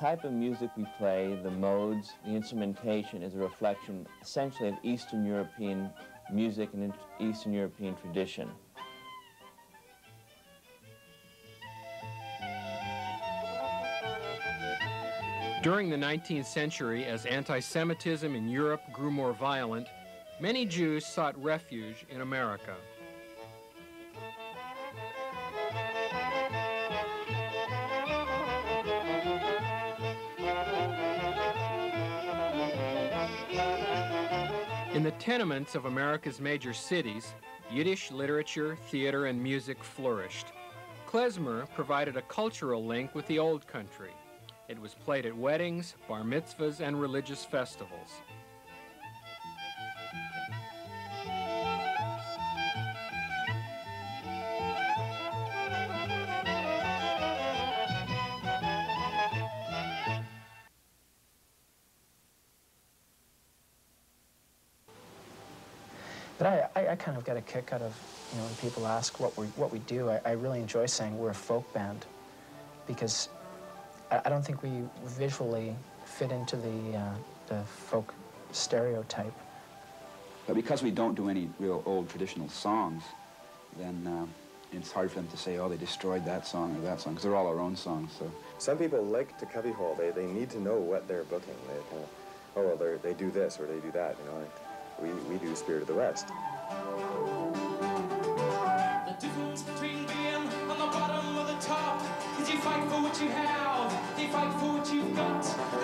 type of music we play, the modes, the instrumentation is a reflection essentially of Eastern European music and Eastern European tradition. During the 19th century, as anti-Semitism in Europe grew more violent, many Jews sought refuge in America. In the tenements of America's major cities, Yiddish literature, theater, and music flourished. Klezmer provided a cultural link with the old country. It was played at weddings, bar mitzvahs, and religious festivals. But I, I, I, kind of get a kick out of, you know, when people ask what we what we do. I, I really enjoy saying we're a folk band because I, don't think we visually fit into the, uh, the folk stereotype. But because we don't do any real old traditional songs, then uh, it's hard for them to say, oh, they destroyed that song or that song, because they're all our own songs. So Some people like to cubby hole. They, they need to know what they're booking. They kind of, oh, well, they do this or they do that, you know. Like we, we do Spirit of the West. The difference between being on the bottom or the top is you fight for what you have fight for what you've got.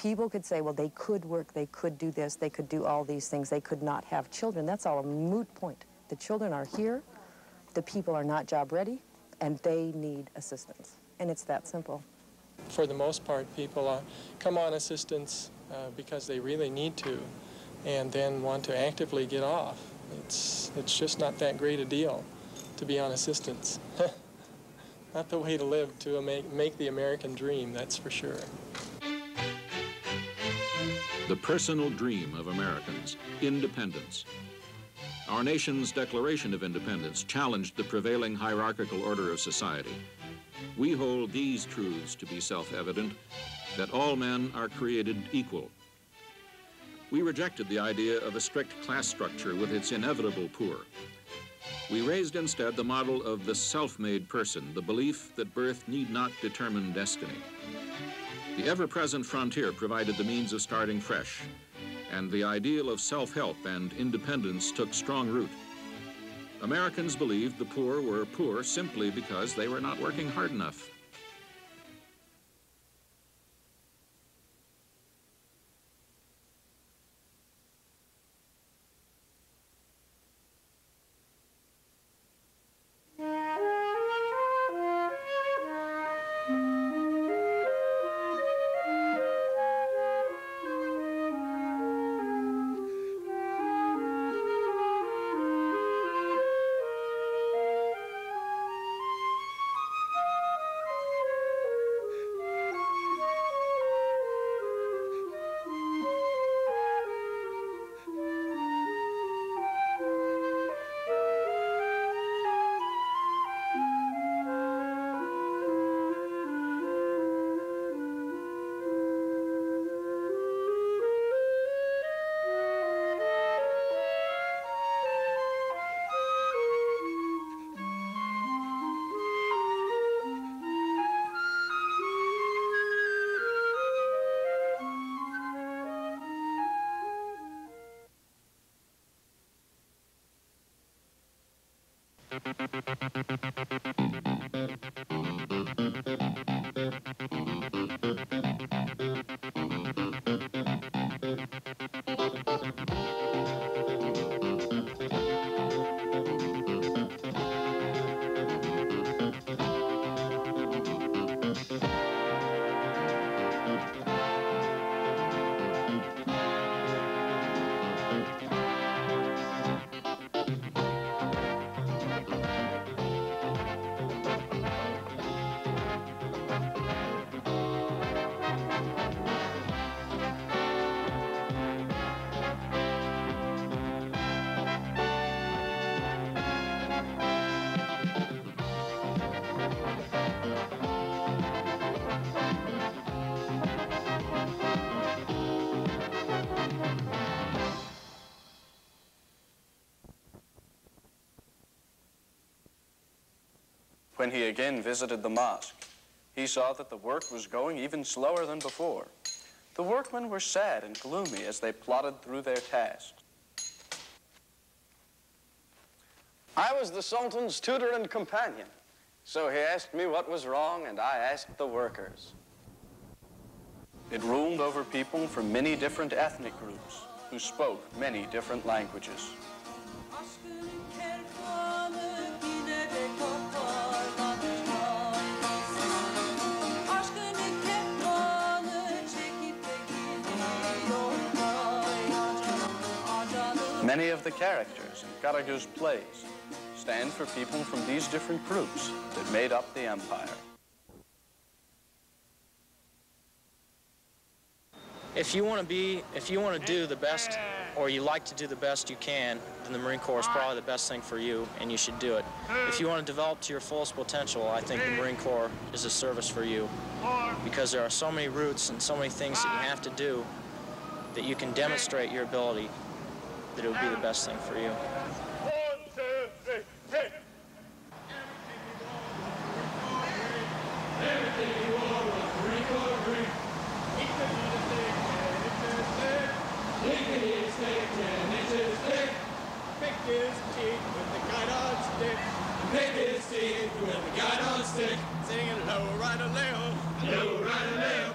People could say, well, they could work, they could do this, they could do all these things, they could not have children. That's all a moot point. The children are here, the people are not job ready, and they need assistance. And it's that simple. For the most part, people uh, come on assistance uh, because they really need to and then want to actively get off. It's, it's just not that great a deal to be on assistance. not the way to live to make, make the American dream, that's for sure the personal dream of Americans, independence. Our nation's Declaration of Independence challenged the prevailing hierarchical order of society. We hold these truths to be self-evident, that all men are created equal. We rejected the idea of a strict class structure with its inevitable poor. We raised instead the model of the self-made person, the belief that birth need not determine destiny. The ever-present frontier provided the means of starting fresh, and the ideal of self-help and independence took strong root. Americans believed the poor were poor simply because they were not working hard enough. When he again visited the mosque, he saw that the work was going even slower than before. The workmen were sad and gloomy as they plodded through their task. I was the Sultan's tutor and companion, so he asked me what was wrong, and I asked the workers. It ruled over people from many different ethnic groups who spoke many different languages. Many of the characters in Karagöz's plays stand for people from these different groups that made up the empire. If you want to be, if you want to do the best, or you like to do the best you can, then the Marine Corps is probably the best thing for you, and you should do it. If you want to develop to your fullest potential, I think the Marine Corps is a service for you, because there are so many routes and so many things that you have to do that you can demonstrate your ability that it would be the best thing for you. Pick his teeth with a guidon stick, Picked his teeth with the guide on stick. singing low, right, or left. Low, right, or left.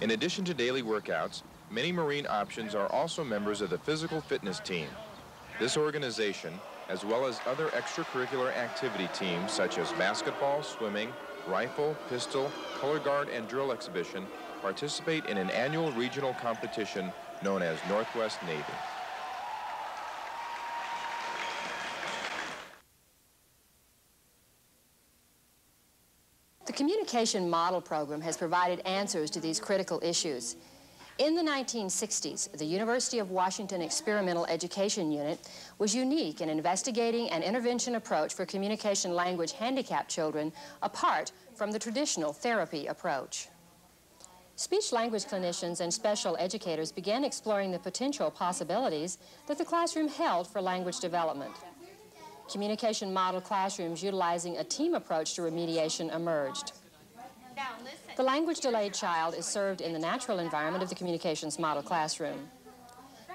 In addition to daily workouts, many Marine options are also members of the physical fitness team. This organization, as well as other extracurricular activity teams such as basketball, swimming, rifle, pistol, color guard, and drill exhibition, participate in an annual regional competition known as Northwest Navy. The Communication Model Program has provided answers to these critical issues. In the 1960s, the University of Washington Experimental Education Unit was unique in investigating an intervention approach for communication language handicapped children apart from the traditional therapy approach. Speech-language clinicians and special educators began exploring the potential possibilities that the classroom held for language development. Communication model classrooms utilizing a team approach to remediation emerged. The language-delayed child is served in the natural environment of the communications model classroom.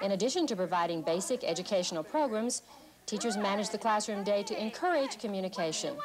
In addition to providing basic educational programs, teachers manage the classroom day to encourage communication.